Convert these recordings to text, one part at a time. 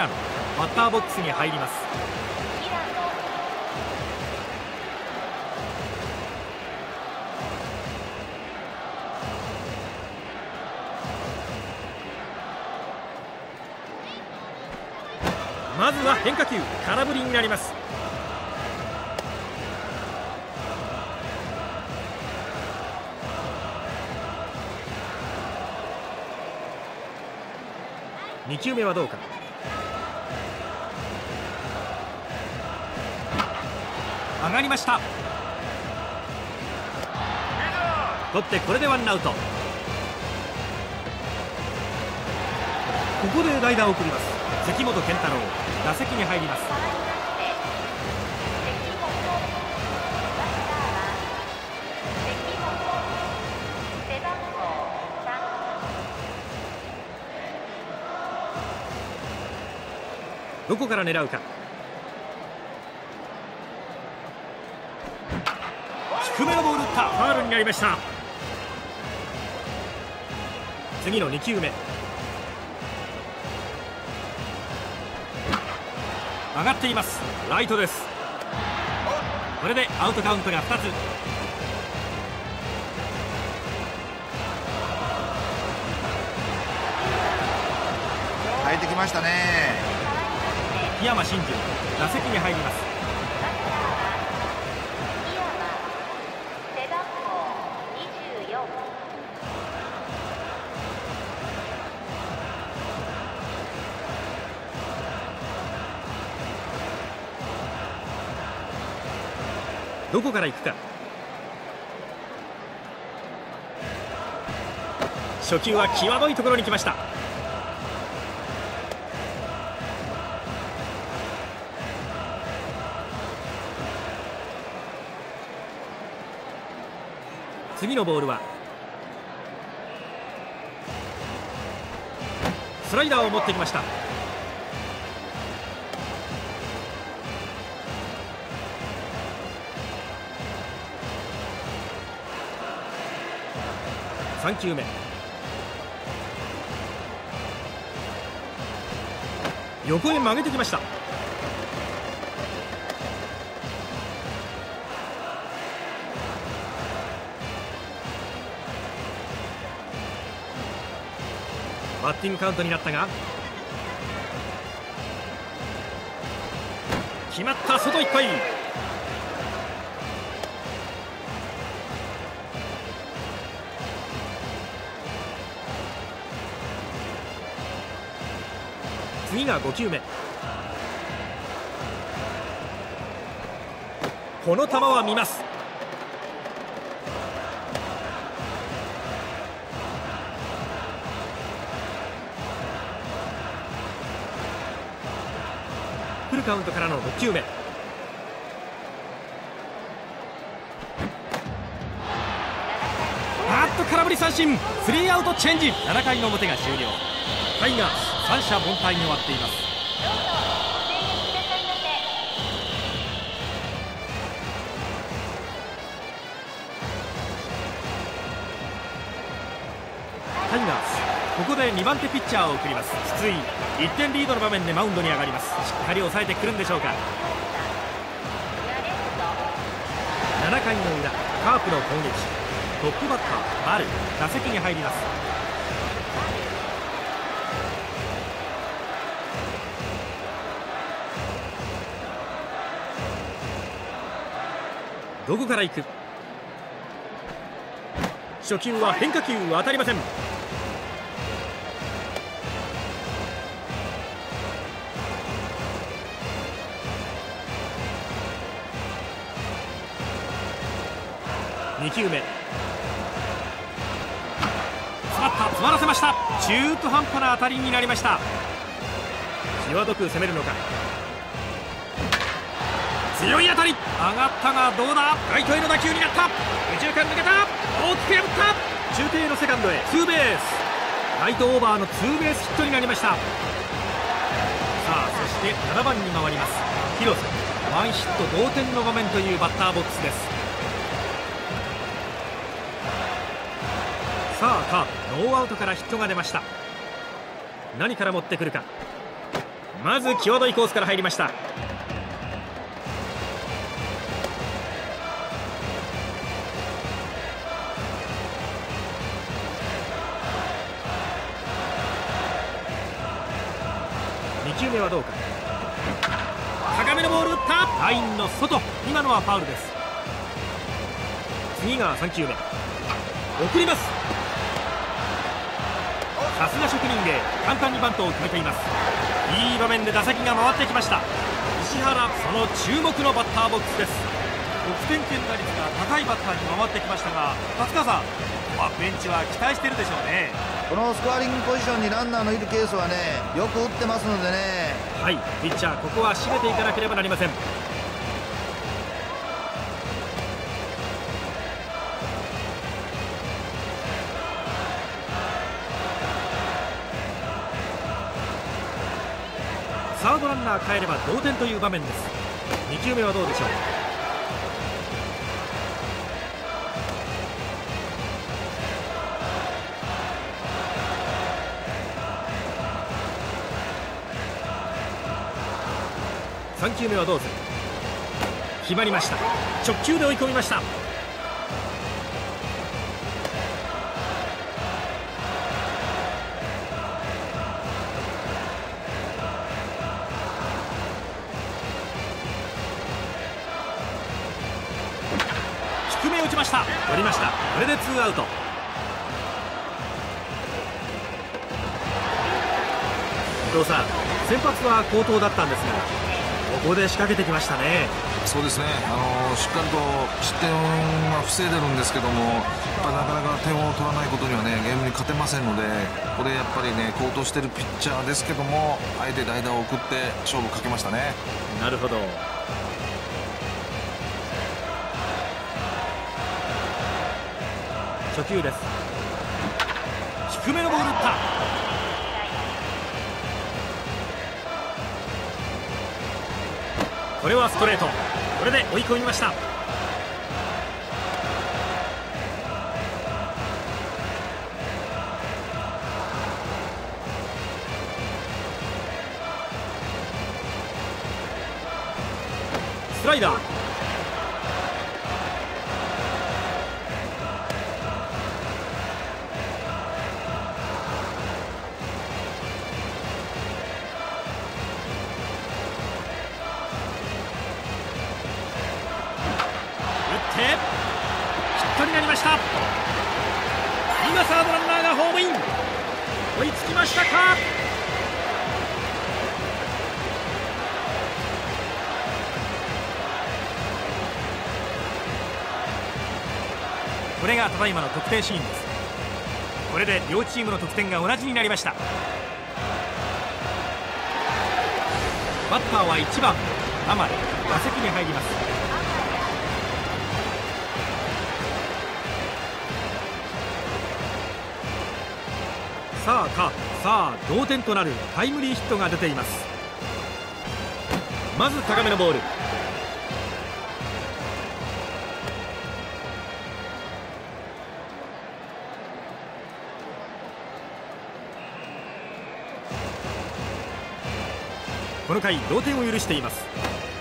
平野バッターボックスに入ります。まずは変化球空振りになります。2球目はどうか。上がりました。取ってこれでワンアウト。ここで代打を送ります。関本健太郎。打席に入ります。どこから狙うか低めのボール打ったファールになりました。次の2球目。上がっています。ライトです。これでアウトカウントが2つ。変えてきましたね。檜山真司打席に入りますどこから行くか。初球は際どいところに来ました。次のボールはスライダーを持ってきました。3球目。横へ曲げてきました。バッティングカウントになったが。決まった。外いっぱい。次が5球目。この球は見ます。フルカウントからの6球目。あっと空振り三振。スリーアウトチェンジ。7回の表が終了。タイガース。三者凡退に終わっています。タイガースここで2番手ピッチャーを送ります。筒井1点リードの場面でマウンドに上がります。しっかり抑えてくるんでしょうか。7回の裏カープの攻撃。トップバッター丸打席に入ります。どこから行く？初球は変化球当たりません。2球目。詰まった詰まらせました。中途半端な当たりになりました。際どく攻めるのか。強い当たり。上がったがどうだ？ライトへの打球になった。右中間抜けた。大きく破った。中継のセカンドへ。ツーベース。ライトオーバーのツーベースヒットになりました。さあそして7番に回ります。広瀬。ワンヒット同点の場面というバッターボックスです。さあカープ。ノーアウトからヒットが出ました。何から持ってくるか。まず際どいコースから入りました。球目はどうか。高めのボール打った。ラインの外。今のはファウルです。次が3球目。送ります。さすが職人芸。簡単にバントを決めています。いい場面で打席が回ってきました。石原その注目のバッターボックスです。得点圏打率が高いバッターに回ってきましたが達川さんベンチは期待してるでしょうね。このスコアリングポジションにランナーのいるケースはねよく打ってますのでね。はいピッチャーここは締めていかなければなりません。サードランナー帰れば同点という場面です。2球目はどうでしょう？3球目はどうする？決まりました。直球で追い込みました。低め打ちました。取りました。これでツーアウト。伊藤さん先発は好投だったんですがここで仕掛けてきましたね。そうですね、あのしっかりと失点は防いでるんですけども、やっぱなかなか点を取らないことにはねゲームに勝てませんので、これやっぱりね好投してるピッチャーですけども、あえて代打を送って勝負かけましたね。なるほど。初球です。低めのボール打ったこれはストレート。これで追い込みました。スライダー。してヒットになりました。今サードランナーがホームイン。追いつきましたか。これがただいまの得点シーンです。これで両チームの得点が同じになりました。バッターは1番甘利打席に入ります。さあカープさあ同点となるタイムリーヒットが出ています。まず高めのボール。この回同点を許しています。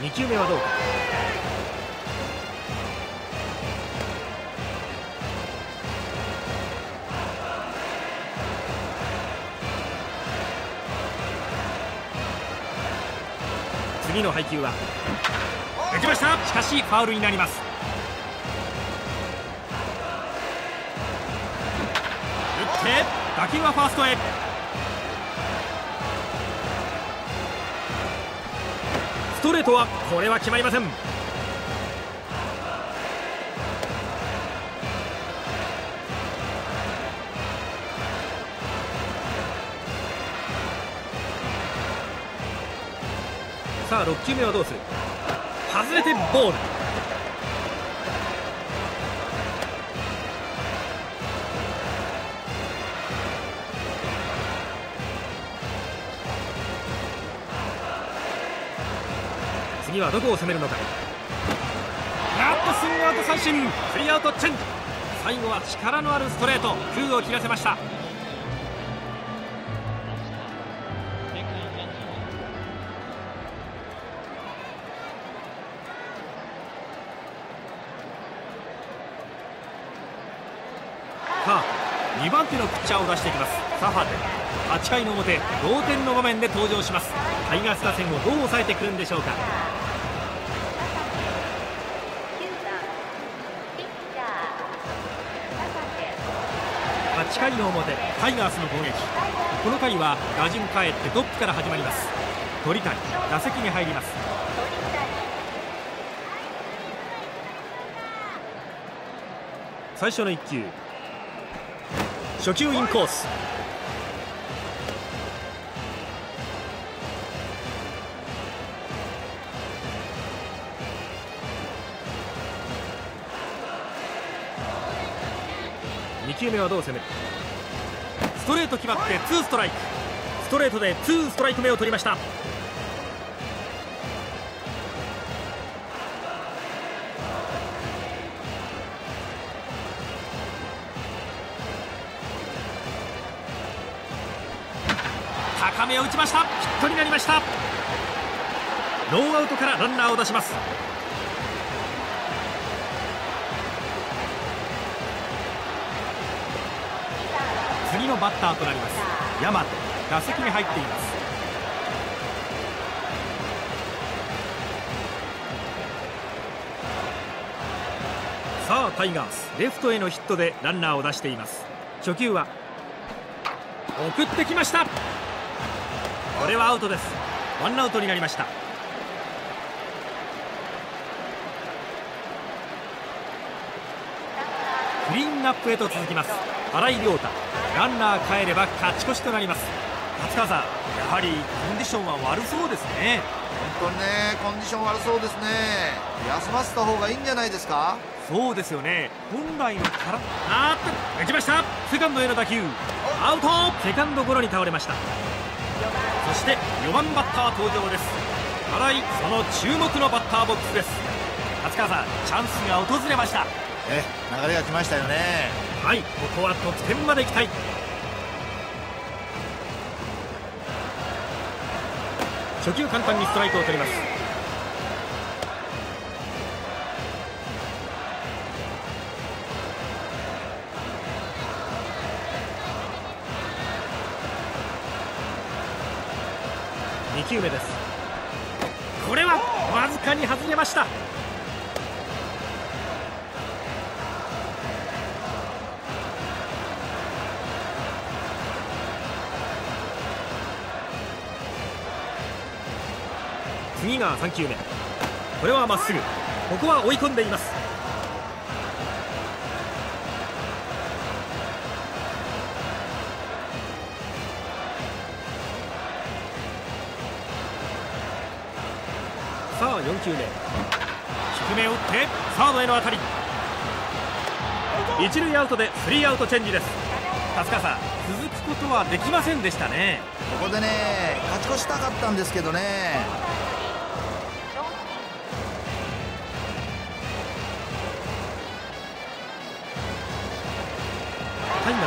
2球目はどうか。次の配球は。打ちました。しかしファウルになります。打って打球はファーストへ。ストレートはこれは決まりませんさあ6球目はどうする？外れてボール。次はどこを攻めるのか。やっとスイングアウト三振。スリーアウトチェンジ。最後は力のあるストレート。空を切らせましたカープ2番手のピッチャーを出していきます。サファテ8回の表同点の場面で登場します。タイガース打線をどう抑えてくるんでしょうか。8回の表タイガースの攻撃。この回は打順帰ってトップから始まります。鳥谷打席に入ります。最初の1球。初球インコース。2球目はどう攻める？ストレート決まってツーストライク。ストレートでツーストライク目を取りました。高めを打ちました。ヒットになりました。ノーアウトからランナーを出します。次のバッターとなります。大和打席に入っています。さあタイガース。レフトへのヒットでランナーを出しています。初球は送ってきました。れはアウトです。ワンアウトになりました。クリーンナップへと続きます。新井亮太。ランナー帰れば勝ち越しとなります。松川さんやはりコンディションは悪そうですね。本当にねコンディション悪そうですね。休ませた方がいいんじゃないですか？そうですよね。本来のからあーっと打ちました。セカンドへの打球。アウト。セカンドゴロに倒れましたそして4番バッター登場です。新井その注目のバッターボックスです。松川さんチャンスが訪れました。え流れが来ましたよね。はいここは得点まで行きたい。初球簡単にストライクを取ります球目です。これはわずかに外れました。次が3球目。これはまっすぐ。ここは追い込んでいます。球目。低めを打ってサードへの当たり。一塁アウトでスリーアウトチェンジです。達川さん続くことはできませんでしたね。ここでね勝ち越したかったんですけどね。タイガー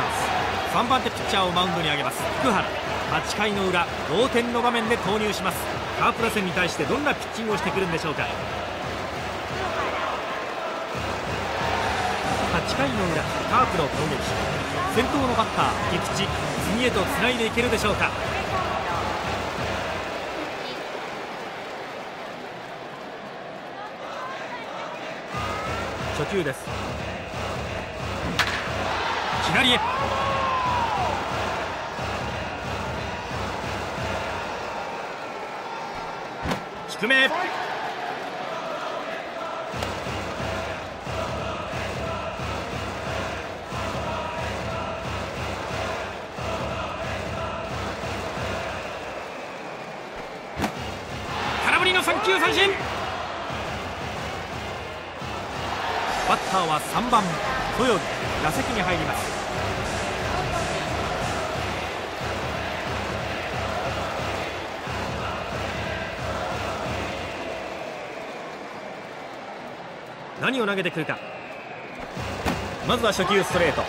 ス3番手ピッチャーをマウンドに上げます。福原8回の裏同点の場面で投入しますカープ打線に対してどんなピッチングをしてくるんでしょうか。8回の裏カープの攻撃。先頭のバッター菊池。次へとつないでいけるでしょうか。初球です。左へ。低め。空振りの三球三振。バッターは3番豊木打席に入ります。何を投げてくるか。まずは初球ストレート。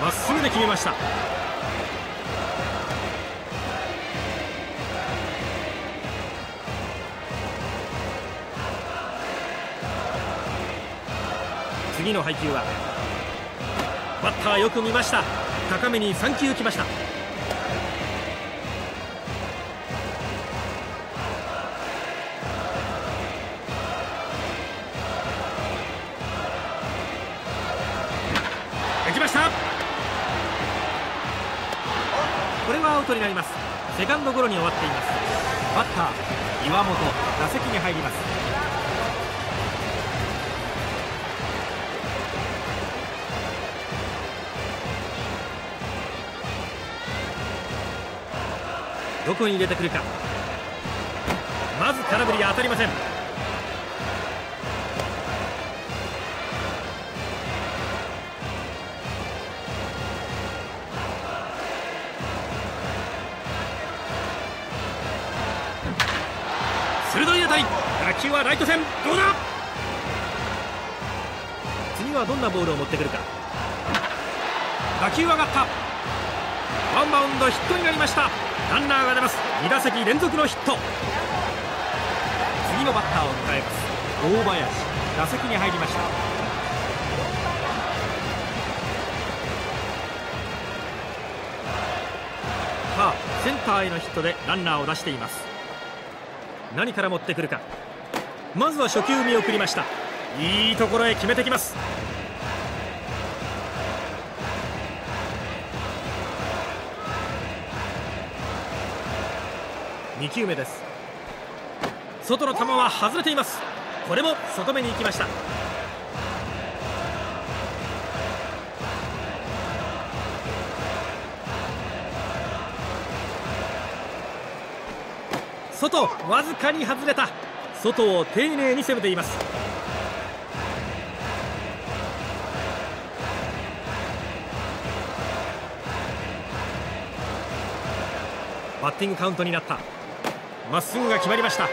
まっすぐで決めました。次の配球は。バッターよく見ました。高めに3球来ました。行きました。これはアウトになります。セカンドゴロに終わっています。バッター岩本打席に入ります。どこに入れてくるか。まず空振り当たりません。鋭い当たり。打球はライト線。どうだ？次はどんなボールを持ってくるか。打球上がった。ワンバウンドヒットになりました。ランナーが出ます。2打席連続のヒット。次のバッターを迎えます。大林。打席に入りました。さあセンターへのヒットでランナーを出しています。何から持ってくるか。まずは初球見送りました。いいところへ決めてきます。2球目です。外の球は外れています。これも外目に行きました。外わずかに外れた。外を丁寧に攻めています。バッティングカウントになった。まっすぐが決まりました。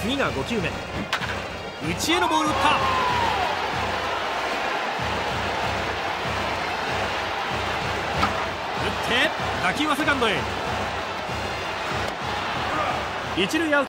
次が5球目。内へのボール打った。打って打球はセカンドへ。一塁アウト。